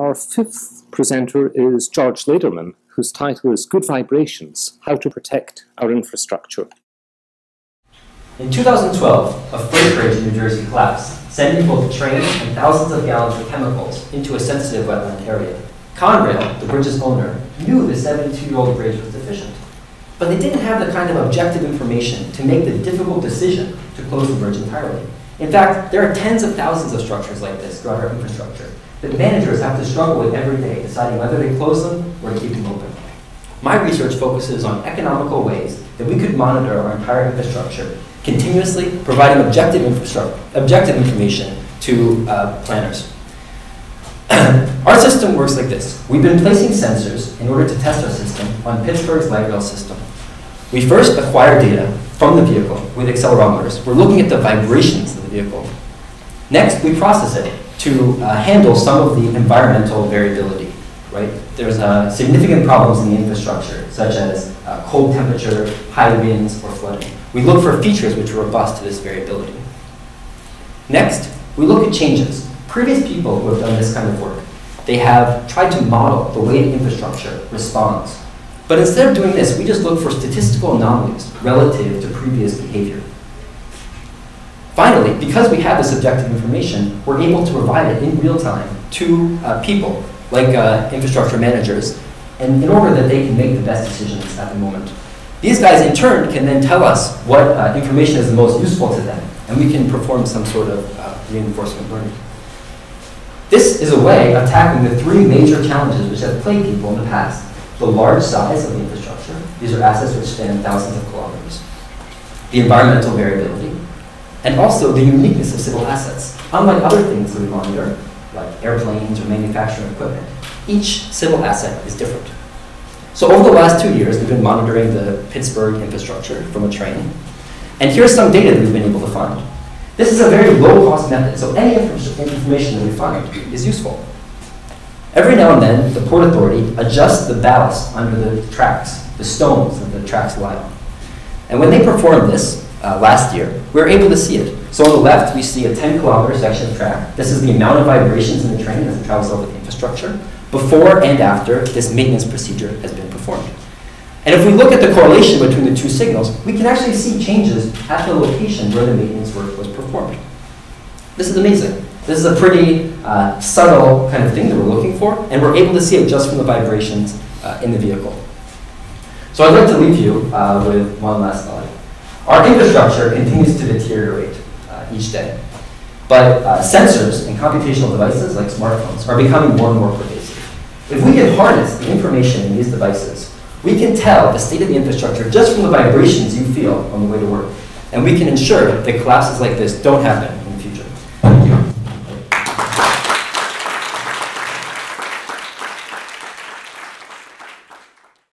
Our fifth presenter is George Lederman, whose title is Good Vibrations How to Protect Our Infrastructure. In 2012, a freight bridge in New Jersey collapsed, sending both trains and thousands of gallons of chemicals into a sensitive wetland area. Conrail, the bridge's owner, knew the 72-year-old bridge was deficient, but they didn't have the kind of objective information to make the difficult decision to close the bridge entirely. In fact, there are tens of thousands of structures like this throughout our infrastructure that managers have to struggle with every day, deciding whether they close them or to keep them open. My research focuses on economical ways that we could monitor our entire infrastructure, continuously providing objective, objective information to uh, planners. our system works like this. We've been placing sensors in order to test our system on Pittsburgh's light rail system. We first acquire data from the vehicle with accelerometers. We're looking at the vibrations of the vehicle. Next, we process it to uh, handle some of the environmental variability, right? There's uh, significant problems in the infrastructure, such as uh, cold temperature, high winds, or flooding. We look for features which are robust to this variability. Next, we look at changes. Previous people who have done this kind of work, they have tried to model the way the infrastructure responds. But instead of doing this, we just look for statistical anomalies relative to previous behavior. Finally, because we have this objective information, we're able to provide it in real time to uh, people, like uh, infrastructure managers, and in order that they can make the best decisions at the moment. These guys, in turn, can then tell us what uh, information is the most useful to them, and we can perform some sort of uh, reinforcement learning. This is a way of tackling the three major challenges which have plagued people in the past. The large size of the infrastructure, these are assets which span thousands of kilometers. The environmental variability, and also the uniqueness of civil assets. Unlike other things that we monitor, like airplanes or manufacturing equipment, each civil asset is different. So over the last two years, we've been monitoring the Pittsburgh infrastructure from a train. And here's some data that we've been able to find. This is a very low-cost method, so any information that we find is useful. Every now and then, the Port Authority adjusts the ballast under the tracks, the stones that the tracks lie on. And when they perform this, uh, last year, we were able to see it. So on the left, we see a 10 kilometer section of track. This is the amount of vibrations in the train as it travels over the infrastructure, before and after this maintenance procedure has been performed. And if we look at the correlation between the two signals, we can actually see changes at the location where the maintenance work was performed. This is amazing. This is a pretty uh, subtle kind of thing that we're looking for, and we're able to see it just from the vibrations uh, in the vehicle. So I'd like to leave you uh, with one last slide. Our infrastructure continues to deteriorate uh, each day. But uh, sensors and computational devices like smartphones are becoming more and more pervasive. If we can harness the information in these devices, we can tell the state of the infrastructure just from the vibrations you feel on the way to work. And we can ensure that collapses like this don't happen